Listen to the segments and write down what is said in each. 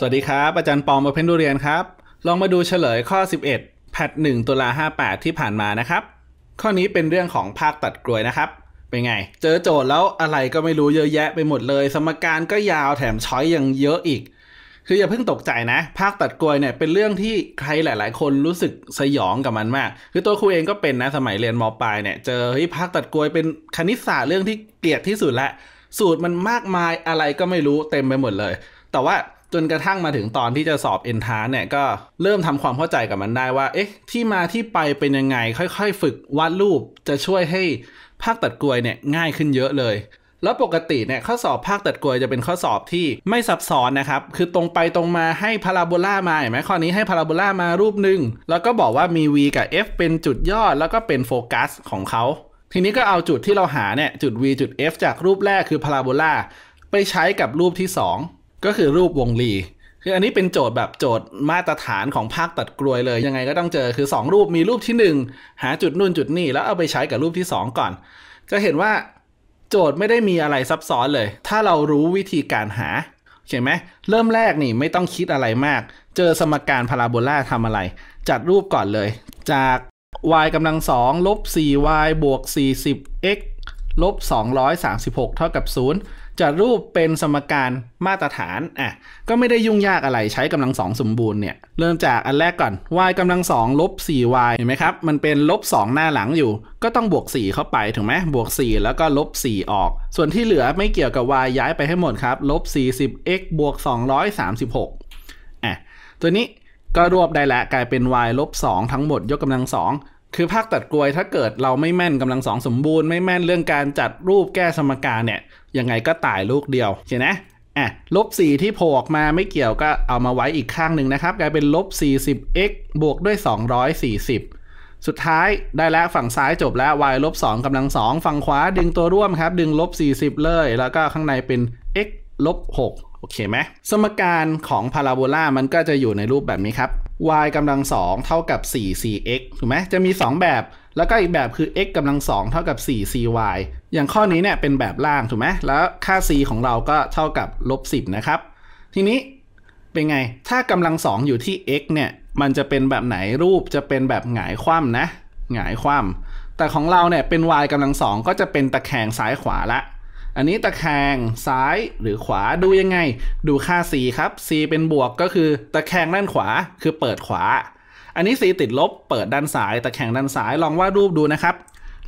สวัสดีครับ อาจารย์ปอมมาเพนดูเรียนครับ ลองมาดูเฉลยข้อ 11 แพท1ตุลา58 ที่ผ่านมานะครับ ข้อนี้เป็นเรื่องของภาคตัดกลวยนะครับ เป็นไง เจอโจทย์แล้วอะไรก็ไม่รู้เยอะแยะไปหมดเลย สมการก็ยาวแถมช้อยยังเยอะอีก คืออย่าเพิ่งตกใจนะ ภาคตัดกลวยเนี่ยเป็นเรื่องที่ใครหลาย ๆ คนรู้สึกสยองกับมันมาก คือตัวครูเองก็เป็นนะสมัยเรียนมปลายเนี่ยเจอเฮ้ยภาคตัดกลวยเป็นคณิตศาสตร์เรื่องที่เกลียดที่สุดละสูตรมันมากมายอะไรก็ไม่รู้เต็มไปหมดเลย แต่ว่า จนกระทั่งมาถึงตอนที่จะสอบเอนทานเนี่ยก็เริ่มทำความเข้าใจกับมันได้ว่า เอ๊ะ ที่มาที่ไปเป็นยังไง ค่อย ๆ ฝึกวาดรูปจะช่วยให้ภาคตัดกลวยเนี่ยง่ายขึ้นเยอะเลย แล้วปกติเนี่ยข้อสอบภาคตัดกลวยจะเป็นข้อสอบที่ไม่ซับซ้อนนะครับ คือตรงไปตรงมาให้พาราโบลามาเห็นไหมข้อนี้ให้พาราโบลามารูปหนึ่งแล้วก็บอกว่ามี v กับ f เป็นจุดยอดแล้วก็เป็นโฟกัสของเขาทีนี้ก็เอาจุดที่เราหาเนี่ยจุด v จุด f จากรูปแรกคือพาราโบลาไปใช้กับรูปที่ 2 ก็คือรูปวงรีคืออันนี้เป็นโจทย์แบบโจทย์มาตรฐานของภาคตัดกลวยเลย ยังไงก็ต้องเจอคือ 2 รูปมีรูปที่ 1 หาจุดนู่นจุดนี่แล้วเอาไปใช้กับรูปที่ 2 ก่อน จะเห็นว่าโจทย์ไม่ได้มีอะไรซับซ้อนเลย ถ้าเรารู้วิธีการหาเห็นไหมเริ่มแรกนี่ไม่ต้องคิดอะไรมาก เจอสมการพาราโบลาทำอะไร จัดรูปก่อนเลย จาก y กำลังสองลบ 4y บวก 40x ลบ 236 เท่ากับ 0 จะรูปเป็นสมการมาตรฐานอะก็ไม่ได้ยุ่งยากอะไรใช้กำลังสองสมบูรณ์เนี่ย เริ่มจากอันแรกก่อน y กำลังสองลบ 4y เห็นไหมครับ มันเป็นลบ 2 หน้าหลังอยู่ ก็ต้องบวก 4 เข้าไปถูกไหมบวก 4 แล้วก็ลบ 4 ออก ส่วนที่เหลือไม่เกี่ยวกับ y ย้ายไปให้หมดครับลบ 40x บวก 236อะตัวนี้ก็รวบได้แล้วกลายเป็น y ลบ 2 ทั้งหมดยกกำลังสอง คือภาคตัดกลวยถ้าเกิดเราไม่แม่นกำลังสองสมบูรณ์ไม่แม่นเรื่องการจัดรูปแก้สมการเนี่ยยังไงก็ตายลูกเดียวเห็นไหมอะลบ4ที่โผล่ออกมาไม่เกี่ยวก็เอามาไว้อีกข้างหนึ่งนะครับ กลายเป็นลบ 40x บวกด้วย 240 สุดท้ายได้แล้วฝั่งซ้ายจบแล้ว y ลบ2กำลัง 2 ฝั่งขวาดึงตัวร่วมครับ ดึงลบ 40 เลย แล้วก็ข้างในเป็น x ลบ6 โอเคไหมสมการของพาราโบลามันก็จะอยู่ในรูปแบบนี้ครับ y กำลัง2เท่ากับ 4cx ถูกไหมจะมี 2 แบบ แล้วก็อีกแบบคือ x กำลัง2เท่ากับ 4cy อย่างข้อนี้เนี่ยเป็นแบบล่างถูกไหมแล้วค่า c ของเราก็เท่ากับลบ10นะครับ ทีนี้เป็นไง ถ้ากำลัง2อยู่ที่ x เนี่ย มันจะเป็นแบบไหนรูปจะเป็นแบบหงายคว่ำนะ หงายคว่ำแต่ของเราเนี่ยเป็น y กำลัง2ก็จะเป็นตะแคงซ้ายขวาละ อันนี้ตะแคงซ้ายหรือขวาดูยังไง ดูค่า c ครับ c เป็นบวกก็คือตะแคงด้านขวาคือเปิดขวา อันนี้ c ติดลบเปิดด้านซ้ายตะแคงด้านซ้ายลองวาดรูปดูนะครับ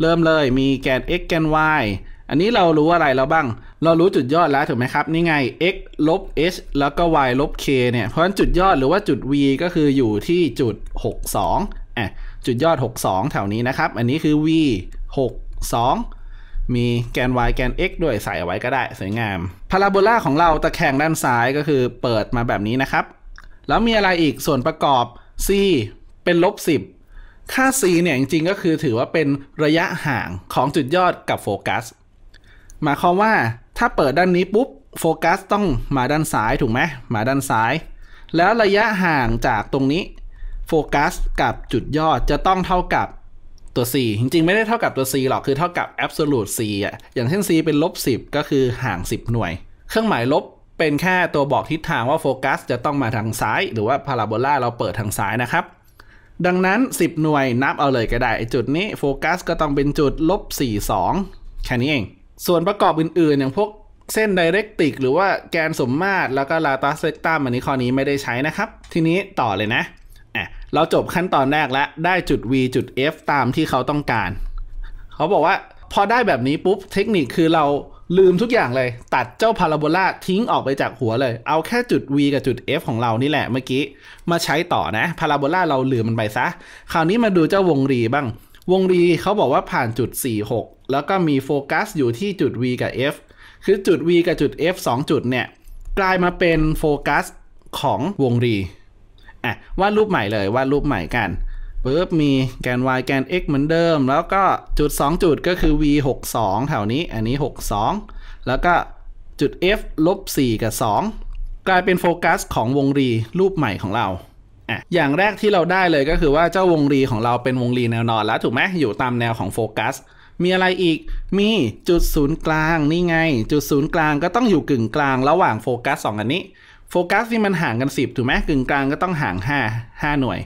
เริ่มเลยมีแกน x แกน y อันนี้เรารู้อะไรแล้วบ้าง เรารู้จุดยอดแล้วถูกไหมครับ นี่ไง x ลบ h แล้วก็ y ลบ k เนี่ย เพราะฉะนั้นจุดยอดหรือว่าจุด v ก็คืออยู่ที่จุด 62อะจุดยอด 62 แถวนี้นะครับ อันนี้คือ v 62 มีแกน y แกน x ด้วยใส่เอาไว้ก็ได้สวยงาม พาราโบลาของเราตะแคงด้านซ้ายก็คือเปิดมาแบบนี้นะครับ แล้วมีอะไรอีกส่วนประกอบ c เป็นลบ 10 ค่า c เนี่ยจริงๆ ก็คือถือว่าเป็นระยะห่างของจุดยอดกับโฟกัสหมายความว่าถ้าเปิดด้านนี้ปุ๊บโฟกัสต้องมาด้านซ้ายถูกไหมมาด้านซ้าย แล้วระยะห่างจากตรงนี้โฟกัสกับจุดยอดจะต้องเท่ากับ ตัว c จริงๆ ไม่ได้เท่ากับตัว c หรอกคือเท่ากับ absolute c อะอย่างเช่น c เป็นลบ 10 ก็คือห่าง 10 หน่วย เครื่องหมายลบเป็นแค่ตัวบอกทิศทางว่าโฟกัสจะต้องมาทางซ้าย หรือว่าพาราโบลาเราเปิดทางซ้ายนะครับ ดังนั้น 10 หน่วยนับเอาเลยก็ได้ จุดนี้โฟกัสก็ต้องเป็นจุดลบ42 แค่นี้เอง ส่วนประกอบอื่นๆ อย่างพวกเส้นไดเรกติกหรือว่าแกนสมมาตรแล้วก็ลาตัสเซกตัมอันนี้ข้อนี้ไม่ได้ใช้นะครับ ทีนี้ต่อเลยนะอะ เราจบขั้นตอนแรกแล้วได้จุด v จุด f ตามที่เขาต้องการ เขาบอกว่าพอได้แบบนี้ปุ๊บเทคนิคคือเราลืมทุกอย่างเลย ตัดเจ้าพาราโบลาทิ้งออกไปจากหัวเลย เอาแค่จุด v กับจุด f ของเรานี่แหละเมื่อกี้ มาใช้ต่อนะพาราโบลาเราลืมมันไปซะ คราวนี้มาดูเจ้าวงรีบ้าง วงรีเขาบอกว่าผ่านจุด 46 แล้วก็มีโฟกัสอยู่ที่จุด v กับ f คือจุด v กับจุด f 2 จุดเนี่ย กลายมาเป็นโฟกัสของวงรี อะวาดรูปใหม่เลยวาดรูปใหม่กันปุ๊บมีแกน y แกน x เหมือนเดิม แล้วก็จุด 2 จุดก็คือ v 6 2แถวนี้ อันนี้ 6 2 แล้วก็จุด f ลบ 4 กับ 2 กลายเป็นโฟกัสของวงรีรูปใหม่ของเราอะอย่างแรกที่เราได้เลยก็คือว่าเจ้าวงรีของเราเป็นวงรีแนวนอนแล้วถูกไหมอยู่ตามแนวของโฟกัสมีอะไรอีก มีจุดศูนย์กลางนี่ไง จุดศูนย์กลางก็ต้องอยู่กึ่งกลางระหว่างโฟกัส2อันนี้ โฟกัสที่มันห่างกัน 10 ถูกไหมกึ่งกลางก็ต้องห่าง 5 5 หน่วย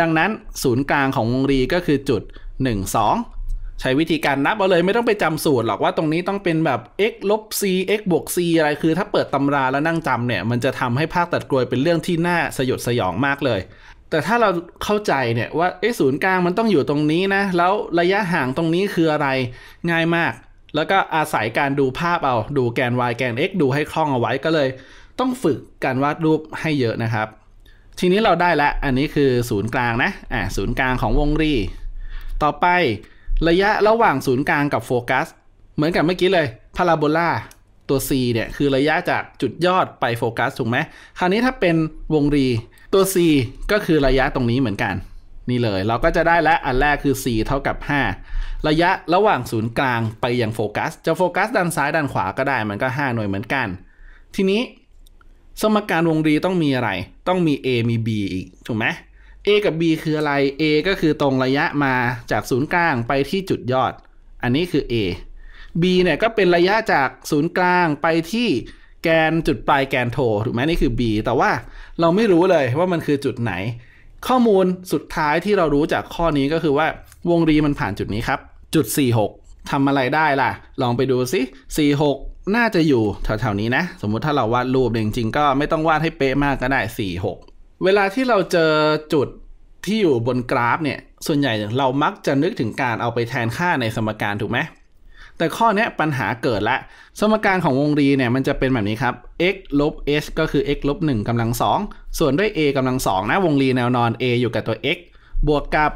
ดังนั้นศูนย์กลางของวงรีก็คือจุด 1 2 ใช้วิธีการนับเอาเลยไม่ต้องไปจำสูตรหรอกว่าตรงนี้ต้องเป็นแบบ x ลบ c x บวก c อะไรคือถ้าเปิดตำราแล้วนั่งจำเนี่ย มันจะทำให้ภาคตัดกลวยเป็นเรื่องที่น่าสยดสยองมากเลย แต่ถ้าเราเข้าใจเนี่ยว่าเอ๊ะศูนย์กลางมันต้องอยู่ตรงนี้นะ แล้วระยะห่างตรงนี้คืออะไรง่ายมาก แล้วก็อาศัยการดูภาพเอาดูแกน y แกน x ดูให้คล่องเอาไว้ก็เลย ต้องฝึกการวาดรูปให้เยอะนะครับ ทีนี้เราได้แล้วอันนี้คือศูนย์กลางนะอ่าศูนย์กลางของวงรี ต่อไประยะระหว่างศูนย์กลางกับโฟกัส เหมือนกับเมื่อกี้เลยพาราโบลาตัว c เนี่ยคือระยะจากจุดยอดไปโฟกัสถูกไหมคราวนี้ถ้าเป็นวงรีตัว c ก็คือระยะตรงนี้เหมือนกัน นี่เลยเราก็จะได้แล้วอันแรกคือ c เท่ากับ 5 ระยะระหว่างศูนย์กลางไปยังโฟกัส จะโฟกัสด้านซ้ายด้านขวาก็ได้มันก็ 5 หน่วยเหมือนกัน ทีนี้ สมการวงรีต้องมีอะไร ต้องมี a มี b อีก ถูกไหม a กับ b คืออะไร a ก็คือตรงระยะมาจากศูนย์กลางไปที่จุดยอด อันนี้คือ a b เนี่ยก็เป็นระยะจากศูนย์กลางไปที่แกนจุดปลายแกนโทถูกไหมนี่คือ b แต่ว่าเราไม่รู้เลยว่ามันคือจุดไหน ข้อมูลสุดท้ายที่เรารู้จากข้อนี้ก็คือว่าวงรีมันผ่านจุดนี้ครับ จุด 46ทำอะไรได้ล่ะ ลองไปดูซิ46 น่าจะอยู่แถวๆนี้นะ สมมุติถ้าเราวาดรูปจริงๆ ก็ไม่ต้องวาดให้เป๊ะมากก็ได้46เวลาที่เราเจอจุดที่อยู่บนกราฟเนี่ย ส่วนใหญ่เรามักจะนึกถึงการเอาไปแทนค่าในสมการถูกไหม แต่ข้อนี้ปัญหาเกิดละ สมการของวงรีเนี่ยมันจะเป็นแบบนี้ครับ x ลบ h ก็คือ x ลบ1กำลัง2ส่วนด้วย a กำลัง2นะ วงรีแนวนอน a อยู่กับตัว x บวกกับ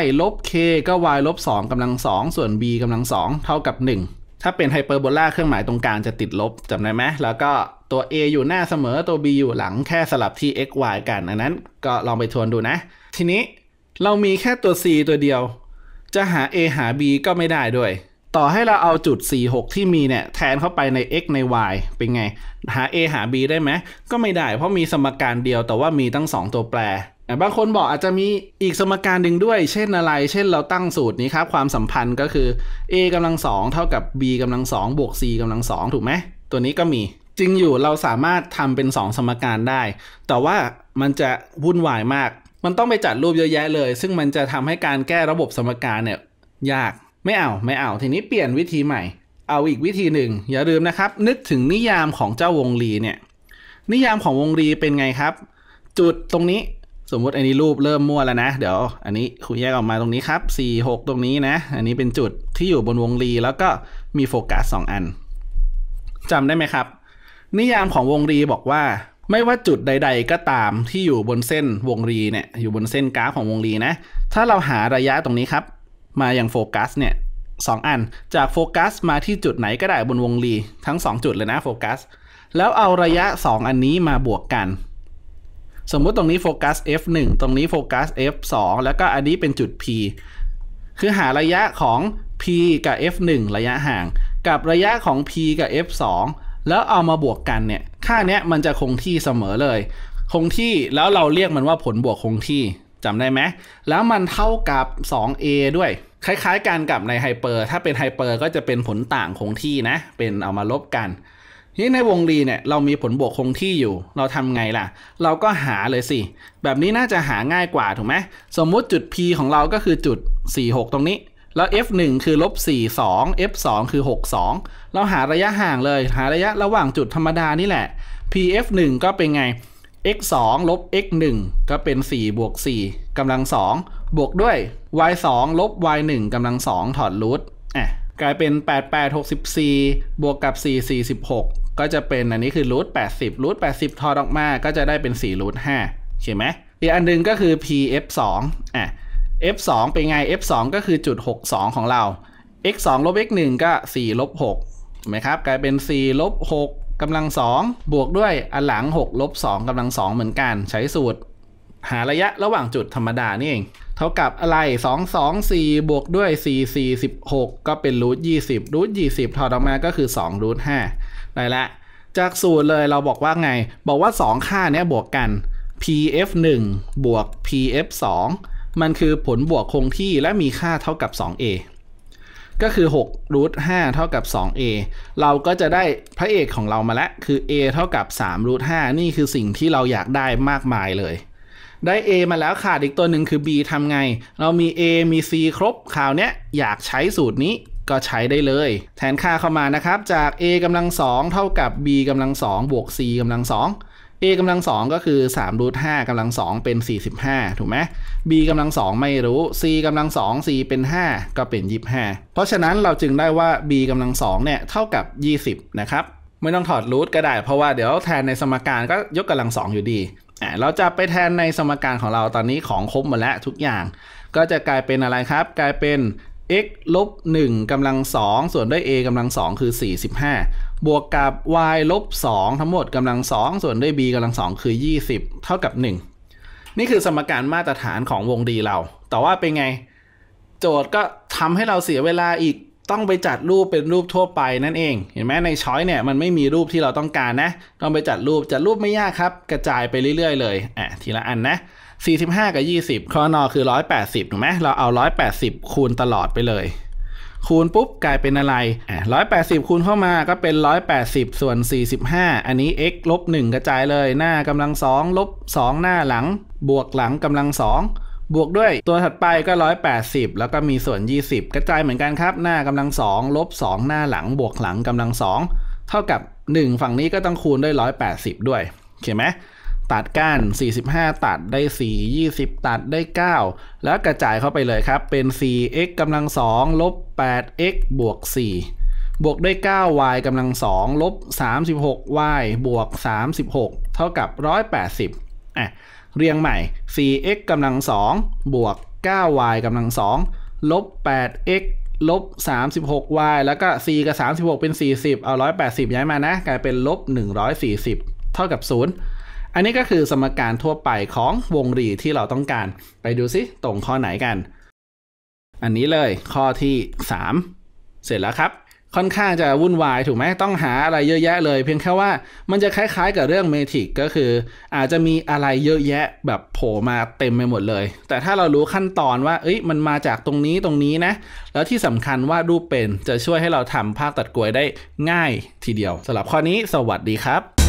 y ลบ k ก็ y ลบ2กำลัง2ส่วน b กำลัง2เท่ากับ 1 ถ้าเป็นไฮเปอร์โบลาเครื่องหมายตรงกลางจะติดลบจำได้ไหมแล้วก็ตัว a อยู่หน้าเสมอตัว b อยู่หลังแค่สลับที่ x y กัน อันนั้นก็ลองไปทวนดูนะ ทีนี้เรามีแค่ตัว c ตัวเดียว จะหา a หา b ก็ไม่ได้ด้วย ต่อให้เราเอาจุด 46 ที่มีเนี่ยแทนเข้าไปใน x ใน y เป็นไง หา a หา b ได้ไหม ก็ไม่ได้ เพราะมีสมการเดียวแต่ว่ามีตั้ง 2 ตัวแปร บางคนบอกอาจจะมีอีกสมการหนึ่งด้วย เช่นอะไร เช่นเราตั้งสูตรนี้ครับ ความสัมพันธ์ก็คือ a กำลังสองเท่ากับ b กำลังสองบวก c กำลังสองถูกไหม ตัวนี้ก็มีจริงอยู่เราสามารถทำเป็น 2 สมการได้ แต่ว่ามันจะวุ่นวายมาก มันต้องไปจัดรูปเยอะแยะเลย ซึ่งมันจะทำให้การแก้ระบบสมการเนี่ยยากไม่เอาไม่เอา ทีนี้เปลี่ยนวิธีใหม่ เอาอีกวิธีหนึ่ง อย่าลืมนะครับ นึกถึงนิยามของเจ้าวงรีเนี่ยนิยามของวงรีเป็นไงครับ จุดตรงนี้ สมมุติอันนี้รูปเริ่มมั่วแล้วนะ เดี๋ยว อันนี้คุณแยกออกมาตรงนี้ครับ 4 6 ตรงนี้นะ อันนี้เป็นจุดที่อยู่บนวงรีแล้วก็มีโฟกัส2อันจำได้ไหมครับ นิยามของวงรีบอกว่า ไม่ว่าจุดใด ๆ ก็ตามที่อยู่บนเส้นวงรีเนี่ยอยู่บนเส้นกราฟของวงรีนะ ถ้าเราหาระยะตรงนี้ครับ มาอย่างโฟกัสเนี่ยสองอันจากโฟกัสมาที่จุดไหนก็ได้บนวงรีทั้ง 2 จุดเลยนะโฟกัสแล้วเอาระยะ 2 อันนี้มาบวกกัน สมมุติตรงนี้โฟกัส f1 ตรงนี้โฟกัส f2 แล้วก็อันนี้เป็นจุด p คือหาระยะของ p กับ f1 ระยะห่าง กับระยะของ p กับ f2 แล้วเอามาบวกกันเนี่ย ค่าเนี้ยมันจะคงที่เสมอเลย คงที่แล้วเราเรียกมันว่าผลบวกคงที่จำได้ไหม แล้วมันเท่ากับ 2a ด้วย คล้ายๆกันกับในไฮเปอร์ ถ้าเป็นไฮเปอร์ก็จะเป็นผลต่างคงที่นะ เป็นเอามาลบกัน ที่ในวงรีเนี่ยเรามีผลบวกคงที่อยู่ เราทำไงล่ะ เราก็หาเลยสิ แบบนี้น่าจะหาง่ายกว่าถูกไหมสมมุติจุด p ของเราก็คือจุด 46 ตรงนี้ แล้ว f1 คือลบ42 f2 คือ 62 เราหาระยะห่างเลย หาระยะระหว่างจุดธรรมดานี่แหละ pf1 ก็เป็นไง x 2 ลบ x 1 ก็เป็น 4 บวก 4กำลัง 2 บวกด้วย y 2 ลบ y 1 กำลัง 2 ถอดรูทอะกลายเป็น 8 8 64 บวกกับ 4 46 ก็จะเป็นอันนี้คือรูท80รูท80ถอดออกมา ก็จะได้เป็น4รูท5ใช่ไหมอีกอันหนึงก็คือ p f 2อะ f 2เป็นไง f 2ก็คือจุด62ของเรา x 2ลบ x 1ก็4ลบ6ถูกไหมครับ กลายเป็น4ลบ6กำลังสองบวกด้วยอันหลัง6ลบ2กำลังสองเหมือนกัน ใช้สูตร หาระยะระหว่างจุดธรรมดานี่เองเท่ากับอะไร 2 2 4 บวกด้วย 4 4 16 ก็เป็นรูท20รูท20ถอดออกมาก็คือ2รูท5 ได้ละ จากสูตรเลยเราบอกว่าไง บอกว่า 2 ค่าเนี้ยบวกกัน pf 1บวก pf 2มันคือผลบวกคงที่และมีค่าเท่ากับ 2a ก็คือ6รูท5เท่ากับ 2a เราก็จะได้พระเอกของเรามาแล้ว คือ a เท่ากับ3รูท5นี่คือสิ่งที่เราอยากได้มากมายเลย ได้ a มาแล้วขาดอีกตัวหนึ่งคือ b ทำไง เรามี a มี c ครบคราวเนี้ยอยากใช้สูตรนี้ ก็ใช้ได้เลย แทนค่าเข้ามานะครับ จาก a กำลัง2เท่ากับ b กำลัง2บวก c กำลัง2 a กำลัง2ก็คือ3รูท5กำลัง2เป็น 45 ถูกไหม b กำลัง2ไม่รู้ c กำลัง2 c เป็น 5 ก็เป็น 25 เพราะฉะนั้นเราจึงได้ว่า b กำลัง2เนี่ยเท่ากับ 20 นะครับไม่ต้องถอดรูทก็ได้เพราะว่าเดี๋ยวแทนในสมการก็ยกกำลัง2อยู่ดีอ่าเราจะไปแทนในสมการของเราตอนนี้ของครบหมดแล้วทุกอย่าง ก็จะกลายเป็นอะไรครับ กลายเป็น x ลบ1กำลัง2ส่วนด้วย a กำลัง2คือ 45 บวกกับ y ลบ2ทั้งหมดกำลัง2ส่วนด้วย b กำลัง2คือ 20 เท่ากับ 1 นี่คือสมการมาตรฐานของวงรีเรา แต่ว่าเป็นไง โจทย์ก็ทำให้เราเสียเวลาอีกต้องไปจัดรูปเป็นรูปทั่วไปนั่นเอง เห็นไหมในช้อยเนี่ยมันไม่มีรูปที่เราต้องการนะ ต้องไปจัดรูปจัดรูปไม่ยากครับ กระจายไปเรื่อย ๆ เลยอะทีละอันนะ 45 กับ 20คอนอคือ 180ถูกไหมเราเอา 180 คูณตลอดไปเลย คูณปุ๊บกลายเป็นอะไรอะ180 คูณเข้ามาก็เป็น 180 ส่วน 45 อันนี้ x ลบ 1 กระจายเลย หน้ากำลัง 2 ลบ 2 หน้าหลัง บวกหลังกำลัง 2บวกด้วยตัวถัดไปก็ 180 แล้วก็มีส่วน 20 กระจายเหมือนกันครับ หน้ากำลัง 2 ลบ 2 หน้าหลัง บวกหลังกำลัง 2 เท่ากับ 1 ฝั่งนี้ก็ต้องคูณด้วย 180 ด้วย โอเคไหม ตัดก้าน 45 ตัดได้ 4 20 ตัดได้ 9 แล้วกระจายเข้าไปเลยครับ เป็น 4x กำลัง 2 ลบ 8x บวก 4 บวกด้วย 9y กำลัง 2 ลบ 36y บวก 36 เท่ากับ 180อะเรียงใหม่ 4x กำลัง 2 บวก 9y กำลัง 2 ลบ 8x ลบ 36y แล้วก็ c กับ 36 เป็น 40 เอา 180 ย้ายมานะ กลายเป็นลบ 140 เท่ากับ 0 อันนี้ก็คือสมการทั่วไปของวงรีที่เราต้องการ ไปดูซิตรงข้อไหนกัน อันนี้เลยข้อที่ 3 เสร็จแล้วครับ ค่อนข้างจะวุ่นวายถูกไหมต้องหาอะไรเยอะแยะเลย เพียงแค่ว่ามันจะคล้ายๆกับเรื่องเมทิกก็คือ อาจจะมีอะไรเยอะแยะแบบโผล่มาเต็มไปหมดเลย แต่ถ้าเรารู้ขั้นตอนว่า เอ้ยมันมาจากตรงนี้ตรงนี้นะ แล้วที่สำคัญว่ารูปเป็นจะช่วยให้เราทำภาพตัดกลวยได้ง่ายทีเดียวสำหรับข้อนี้สวัสดีครับ